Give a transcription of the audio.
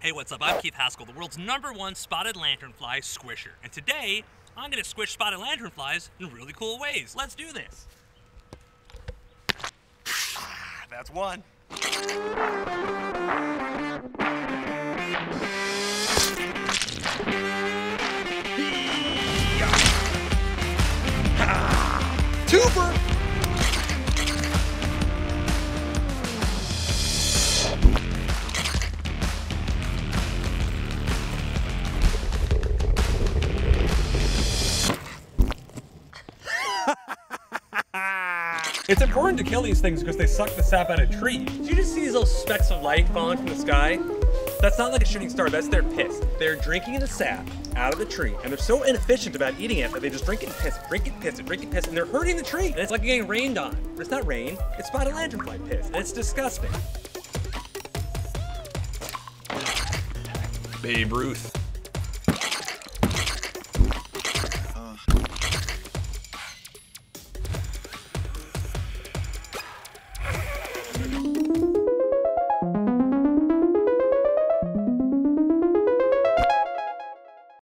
Hey, what's up? I'm Keith Haskel, the world's number one spotted lanternfly squisher. And today, I'm gonna squish spotted lanternflies in really cool ways. Let's do this. Ah, that's one. It's important to kill these things because they suck the sap out of trees. Did you just see these little specks of light falling from the sky? That's not like a shooting star, that's their piss. They're drinking the sap out of the tree, and they're so inefficient about eating it that they just drink it and piss, drink it, piss drink it, piss, and they're hurting the tree. And it's like getting rained on. But it's not rain, it's spotted lanternfly piss, and it's disgusting. Babe Ruth.